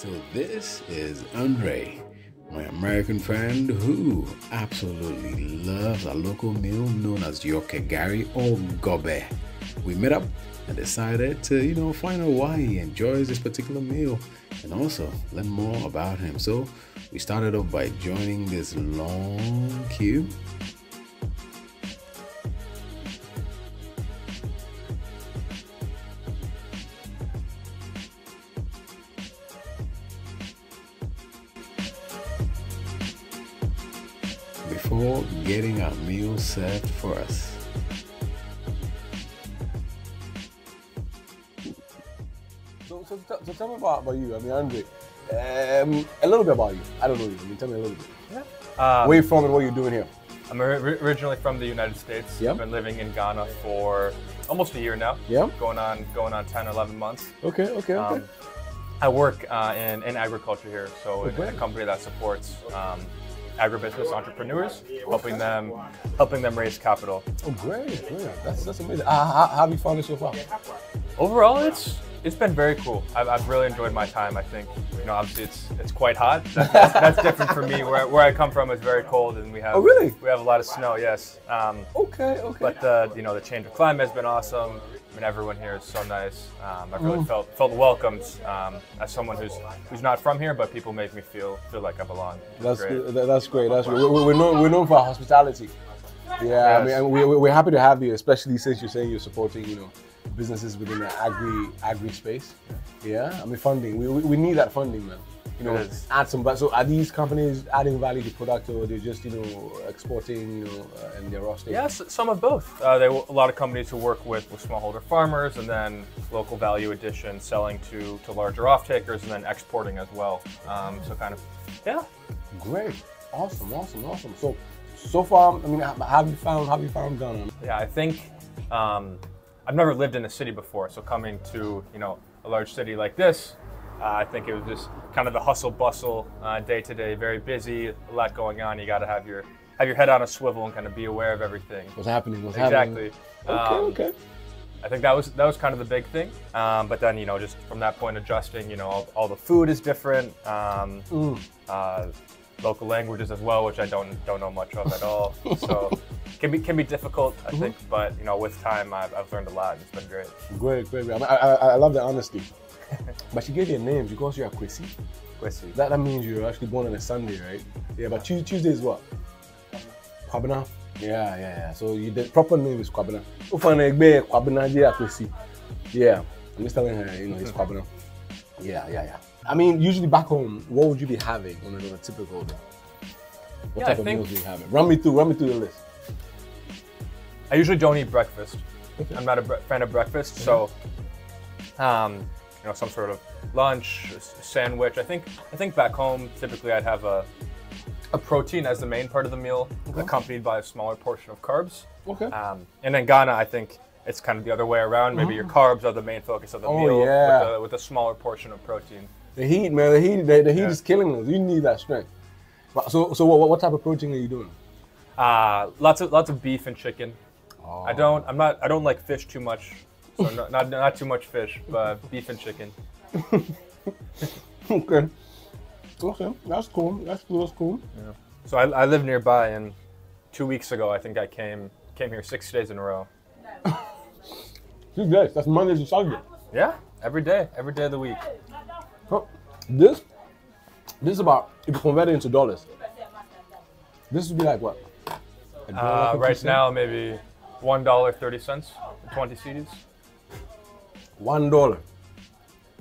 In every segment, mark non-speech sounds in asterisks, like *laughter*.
So this is Andre, my American friend who absolutely loves a local meal known as yokegari or gobe. We met up and decided to, you know, find out why he enjoys this particular meal and also learn more about him. So we started off by joining this long queue before getting our meal set for us. So, so, so, so tell me about, about you. I mean, Andre, um, a little bit about you. I don't know you. I mean, tell me a little bit. Um, Where you from and what you doing here? I'm originally from the United States. Yeah. I've been living in Ghana for almost a year now. Yeah. Going on going on 10, 11 months. Okay, okay, okay. Um, I work uh, in, in agriculture here, so in, in a company that supports um, agribusiness entrepreneurs, helping them helping them raise capital. oh, great, great. That's, that's amazing. Uh, how, how have you found it so far? Overall, it's it's been very cool. I've, I've really enjoyed my time. I think you know obviously it's it's quite hot. That, *laughs* that's, that's different for me. Where, where I come from is very cold, and we have Oh, really? we have a lot of snow. Yes. Um, Okay, okay. But the you know the change of climate has been awesome. I mean everyone here is so nice. Um, I've really felt felt welcomed um, as someone who's who's not from here, but people make me feel feel like I belong. That's great. good. That's great. That's great. We- we- We're known, we're known for our hospitality. Yeah, I Yes. mean, we, we- we're happy to have you, especially since you're saying you're supporting, you know, businesses within the agri agri space. Yeah, I mean, funding. We, we, we need that funding, man. You know, add some. va- So are these companies adding value to product, or they're just, you know, exporting, you know, uh, and they're roster? Yes, some of both. Uh, there are a lot of companies who work with, with smallholder farmers and then local value addition, selling to, to larger off takers, and then exporting as well. Um, so kind of, yeah. Great. Awesome. Awesome. Awesome. So, so far, I mean, ha- have you found have you found Ghana? Yeah, I think um, I've never lived in a city before, so coming to you know a large city like this, I think it was just kind of the hustle bustle, uh, day to day, very busy, a lot going on. You got to have your have your head on a swivel and kind of be aware of everything. What's happening? What's happening? Exactly. Okay. Um, okay. I think that was that was kind of the big thing. Um, but then you know just from that point adjusting, you know all, all the food is different. Um, Mm. uh, local languages as well, which I don't don't know much of at all. *laughs* so can be can be difficult, I think. But you know with time I've, I've learned a lot. and It's been great. Great, great, great. I, I, I love the honesty. *laughs* but she gave you a name. She calls you a Kwesi. Kwesi. That, that means you're actually born on a Sunday, right? Yeah, but Tuesday, Tuesday is what? Kwabena. Yeah, yeah, yeah. So you, the proper name is Kwabena. Ufana Egbe Kwabena Jia Kwesi. Yeah. I'm just telling her, you know, he's Kwabena. Yeah, yeah, yeah. I mean, usually back home, what would you be having on a, typical day? What Yeah, type I of meals do you have? Run me through, run me through the list. I usually don't eat breakfast. I'm not a fan of breakfast, so um, you know some sort of lunch, sandwich. I think I think back home typically I'd have a a protein as the main part of the meal, accompanied by a smaller portion of carbs. Okay. Um, and in Ghana, I think it's kind of the other way around. Maybe your carbs are the main focus of the Oh, meal, yeah. with, a, with a smaller portion of protein. The heat, man, the heat, the, the heat Yeah. is killing us. You need that strength. But so, so what, what type of protein are you doing? Uh, lots of lots of beef and chicken. Oh. I don't. I'm not. I don't like fish too much. So not, not not too much fish, but beef and chicken. *laughs* Okay. Okay, that's cool. That's cool. That's cool. So I, I live nearby, and two weeks ago, I think I came came here six days in a row. *laughs* Two days. That's Monday to Sunday. Yeah, every day, every day of the week. Huh. This, this is about if you convert it into dollars. This would be like what? Uh, right now, maybe one dollar thirty cents, twenty cedis. One dollar.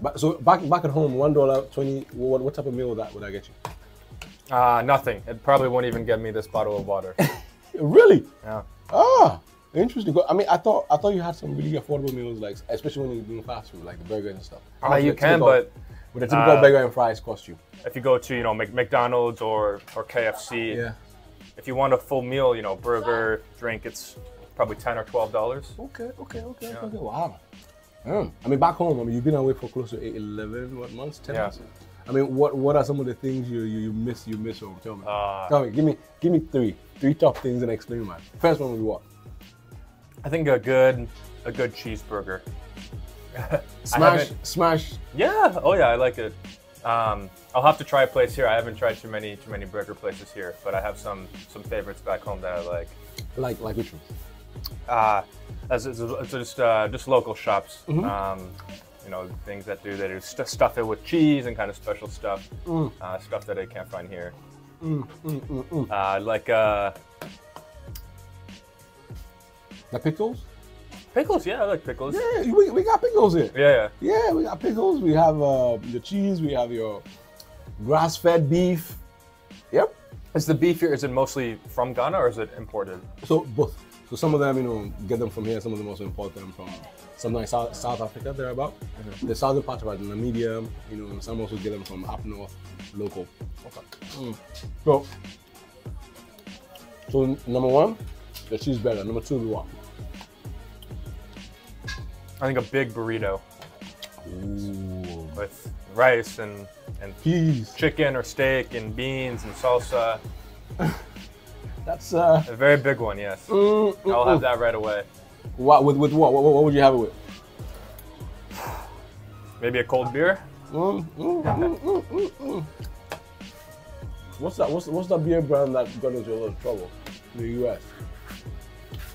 But so back back at home, one dollar twenty. What, what type of meal would that would I get you? Uh, nothing. It probably won't even get me this bottle of water. *laughs* Really? Yeah. Ah, interesting. I mean, I thought I thought you had some really affordable meals, like especially when you're doing fast food, like the burgers and stuff. How Uh, you can, but would a typical uh, burger and fries cost you? if you go to you know McDonald's or or KFC, Yeah. if you want a full meal, you know burger, drink, it's probably ten or twelve dollars. Okay, okay, okay, Yeah. okay. Wow. I mean, back home, I mean, you've been away for close to eight, 11 what months, 10 Yeah. months. I mean, what what are some of the things you you, you miss you miss home? Tell me. Uh, Tell me. Give me give me three three top things and explain mine. First one would be what? I think a good a good cheeseburger. *laughs* Smash smash. Yeah. Oh yeah, I like it. Um, I'll have to try a place here. I haven't tried too many too many burger places here, but I have some some favorites back home that I like. Like like which one? Uh, as it's, it's just uh, just local shops. Mm-hmm. Um, you know, things that do do st- stuff it with cheese and kind of special stuff. Mm. Uh, stuff that I can't find here. Mm, mm, mm, mm. Uh, like uh, The pickles? pickles. Yeah, I like pickles. Yeah, we, we got pickles here. Yeah, yeah. Yeah, we got pickles. We have uh, your cheese. We have your grass-fed beef. Yep. Is the beef here? Is it mostly from Ghana or is it imported? So both. So some of them, you know, get them from here. Some of them also import them from like South, South Africa. They're about the southern part of Namibia. You know, some also get them from up north, local. Okay. Mm. So, so number one, the cheeseburger. Number two, we what? I think a big burrito Ooh. with rice and and Peas. chicken or steak and beans and salsa. *laughs* That's uh. A very big one, yes. Mm, mm, I'll have mm. that right away. What with with what? What, what would you have it with? Maybe a cold beer. Mm. What's that? What's, what's that beer brand that got into a lot of trouble in the U.S.?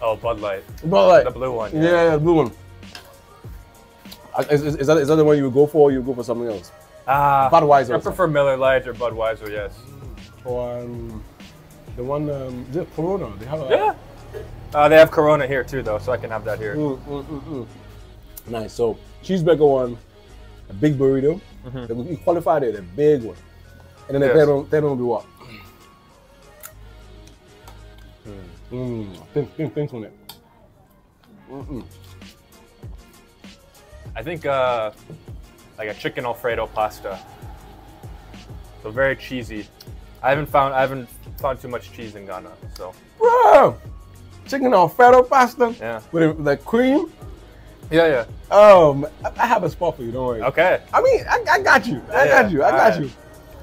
Oh, Bud Light, Bud Light. the blue one. Yeah, yeah, the blue one. Uh, Is, is, is that is that the one you would go for? or You would go for something else? Ah, Budweiser I prefer Miller Lite or Budweiser. Yes. Or um, the one um, it Corona? They have a Yeah. Uh, they have Corona here too, though, so I can have that here. Mm, mm, mm, mm. Nice. So cheeseburger one, a big burrito. Mm-hmm. We qualified it, a big one, and then the Yes. third one, third one will be what? Mm. Think, think, think on it. Mm-mm. I think uh, like a chicken Alfredo pasta. So very cheesy. I haven't found I haven't found too much cheese in Ghana, so Bro, chicken Alfredo pasta yeah. with the cream. Yeah, yeah. Oh, I have a spot for you. Don't worry. Okay. I mean, I, I got you. I Yeah, got you. I got alright. you.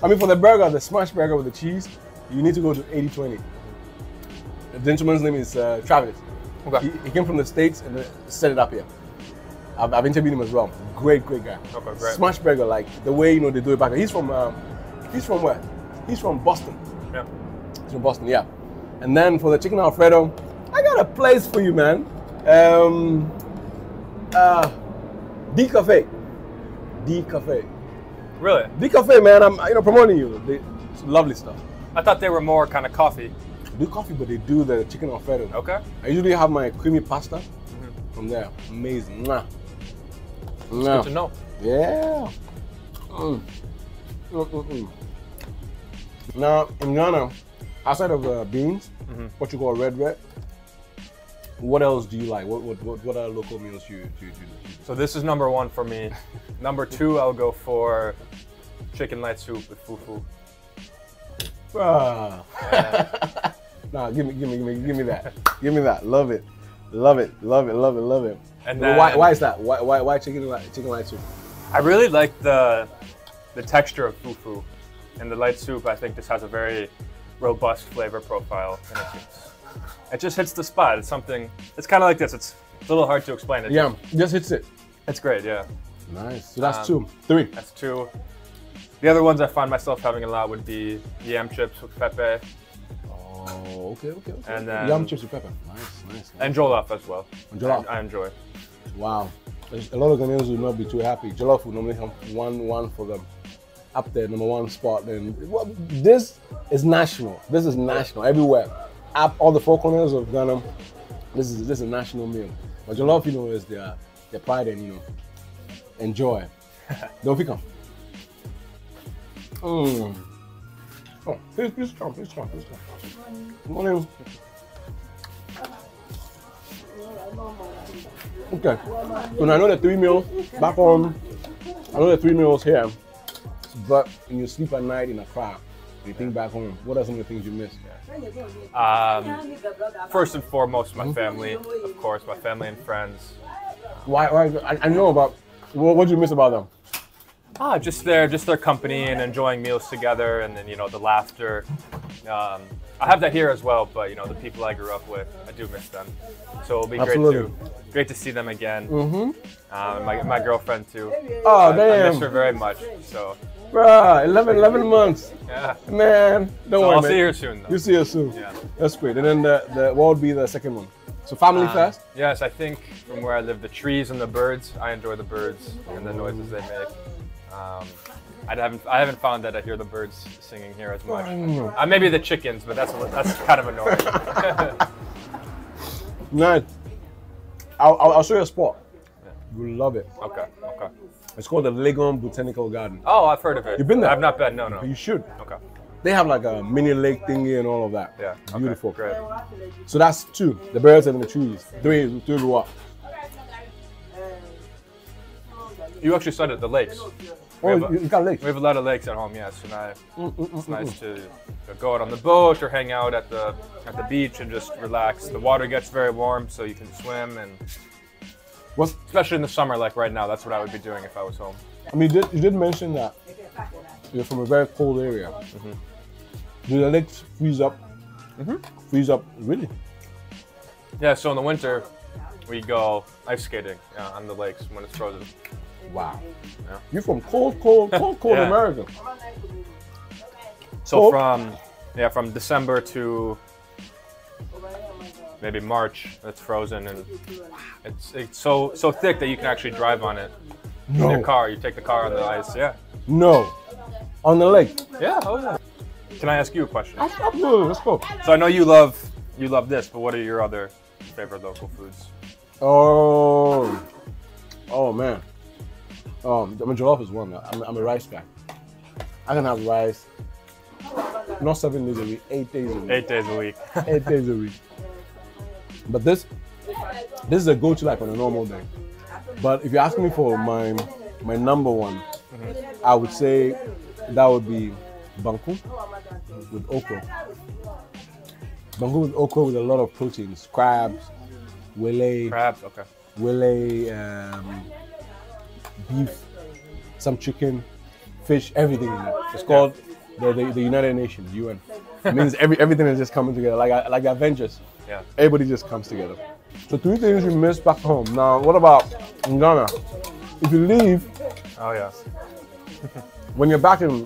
I mean, for the burger, the smash burger with the cheese, you need to go to 8020. The gentleman's name is uh, Travis. Okay. He, he came from the States and set it up here. I've, I've interviewed him as well. Great, great guy. Okay, great. Smash burger, like the way you know they do it back. He's from um, he's from where? He's from Boston. Yeah. He's from Boston, yeah. And then for the chicken Alfredo, I got a place for you, man. Um, uh, D Cafe. D Cafe. Really? D Cafe, man. I'm you know promoting you. They, it's lovely stuff. I thought they were more kind of coffee. They do coffee, but they do the chicken Alfredo. Okay. I usually have my creamy pasta from there. Amazing. Mwah. Good to know. Yeah. Mm. Mm, mm, mm. Now in Ghana, outside of uh, beans, Mm-hmm. what you call red red, what else do you like? What what what, what are local meals you you, you, you So this is number one for me. *laughs* number two, I'll go for chicken light soup with fufu. Ah. *laughs* nah, give me, give me, give me, give me that. Give me that. Love it, love it, love it, love it, love it. And Well, why, why is that? Why, why, why chicken light, chicken light soup? I really like the the texture of fufu, and the light soup. I think this has a very robust flavor profile, and it just, it just hits the spot. It's something. It's kind of like this. It's, it's a little hard to explain. It Yeah, just hits it. it's great. Yeah, Nice. So that's Um, two, three. that's two. The other ones I find myself having a lot would be yam chips with pepe Oh, okay, okay, okay. And then- yam chips with pepper. Nice, nice. nice. and jollof as well. And jollof. I, I enjoy. Wow. There's- A lot of Ghanaians will not be too happy. Jollof will normally come one one for them. Up there, number one spot. Then well, this is national. This is national everywhere. Up all the four corners of Ghana. This is this is a national meal. But jollof, you know, is their their pride and you know enjoy. *laughs* Don't pick 'em. Mm. Oh, please, please come, please come, please come. Good morning. Okay. So now I know the three meals back home. I know the three meals here. But when you sleep at night in a car, you think back home, what are some of the things you miss? Um, first and foremost, my family, of course, my family and friends. Why? why I, I know about. What, what do you miss about them? Ah, just their just their company and enjoying meals together, and then you know the laughter. Um, I have that here as well, but you know the people I grew up with, I do miss them. So it'll be Absolutely. great to great to see them again. Mm-hmm. Um, my my girlfriend too. Oh I, I miss her very much. So Bruh, 11, 11 months. Yeah. Man, don't So worry, I'll man. see you soon, though. You see you soon. Yeah. That's great. And then the, the what would be the second one? So family Um, first. Yes, I think from where I live, the trees and the birds. I enjoy the birds and the noises they make. Um, I haven't I haven't found that I hear the birds singing here as much. Mm. Uh, maybe the chickens, but that's a that's kind of annoying. *laughs* Nice. I'll, I'll, I'll show you a spot. You'll love it. okay, okay. It's called the Legon Botanical Garden. Oh, I've heard of it. You've been there? I've not been. No, no. You should. Okay. They have like a mini lake thingy and all of that. Yeah. okay, Beautiful. Great. So that's two. The birds and the trees. Three, three what? You actually it. The lakes. We Oh, have, you a, you got lakes. we have a lot of lakes at home. Yes, and I, Mm, mm it's mm, mm, nice to to go out on the boat or hang out at the at the beach and just relax. The water gets very warm, so you can swim and What's, especially in the summer, like right now. That's what I would be doing if I was home. I mean, you did, you did mention that you're from a very cold area. Mm-hmm. Do the lakes freeze up? Freeze up, really? Yeah. So in the winter, we go ice skating uh, on the lakes when it's frozen. Wow. Yeah. You're from cold, cold, *laughs* cold, cold Yeah. America. So Cold? from yeah from December to maybe March, it's frozen and it's it's so so thick that you can actually drive on it. In your No. car, you take the car on the ice. Yeah. No. On the lake. Yeah. Oh yeah. Can I ask you a question? Absolutely. Let's go. So I know you love you love this, but what are your other favorite local foods? Oh. Oh, man. Um, I mean, jollof is one. I'm, I'm a rice guy. I can have rice not seven days a week, eight days a week. Eight days a week. eight days a week. *laughs* But this, this is a go-to like on a normal day. But if you ask me for my my number one, I would say that would be banku with okra. Banku with okra with a lot of proteins, crabs, wele, Crabs. Okay. wele, um, beef, some chicken, fish, everything in it. It's called the, the, the United Nations, UN. It means every everything is just coming together, like like Avengers. Yeah. Everybody just comes together. So three things you miss back home. Now, what about in Ghana? If you leave Oh yeah. *laughs* when you're back in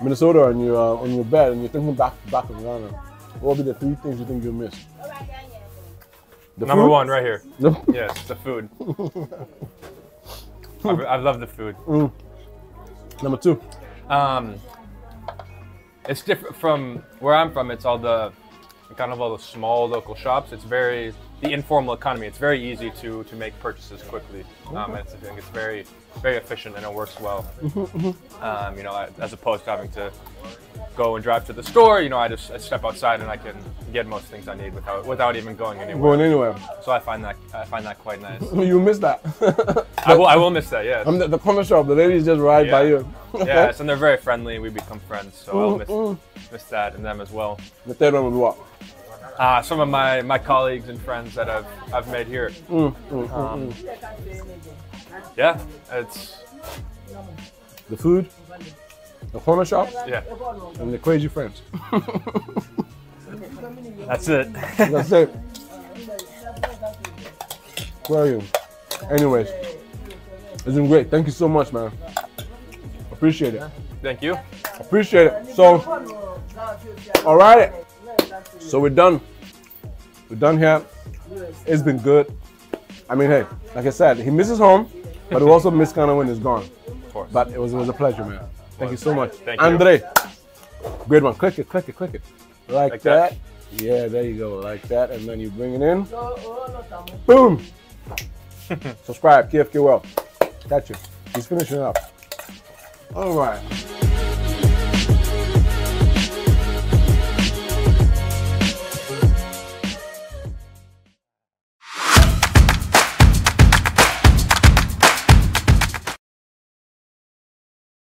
Minnesota and you're uh, on your bed and you're thinking back back in Ghana, what would be the three things you think you'll miss? The Number food? one right here. *laughs* Yes, the food. *laughs* I, I love the food. Number two. Um, it's different from where I'm from. It's all the kind of all the small local shops. It's very the informal economy. It's very easy to to make purchases quickly. Mm-hmm. Um, it's, I think it's very very efficient and it works well. Mm-hmm, mm-hmm. Um, you know, as opposed to having to go and drive to the store. You know, I just I step outside and I can get most things I need without without even going anywhere. Going anywhere. So I find that I find that quite nice. *laughs* You miss that. *laughs* I will I will miss that. Yeah. I'm the, the corner shop. The ladies just ride by you. *laughs* Yes, and they're very friendly. We become friends, so I'll miss, miss that and them as well. The third one was what? Uh, some of my, my colleagues and friends that I've I've made here. Mm, Um, yeah, it's The food, the corner shop, yeah, and the crazy friends. *laughs* that's it. That's it. Where are you? Anyways, it's been great. Thank you so much, man. Appreciate it. Thank you. Appreciate it. So, all right. So we're done. We're done here. It's been good. I mean, hey, like I said, he misses home, but he also misses Ghana when he's gone. Of course. But it was, it was a pleasure, man. Thank you so much. Thank you. Andre, great one. Click it, click it, click it. Like, Like that. that? Yeah, there you go. Like that. And then you bring it in. Oh, Boom. *laughs* Subscribe, KFK World. Catch you. He's finishing up. All right.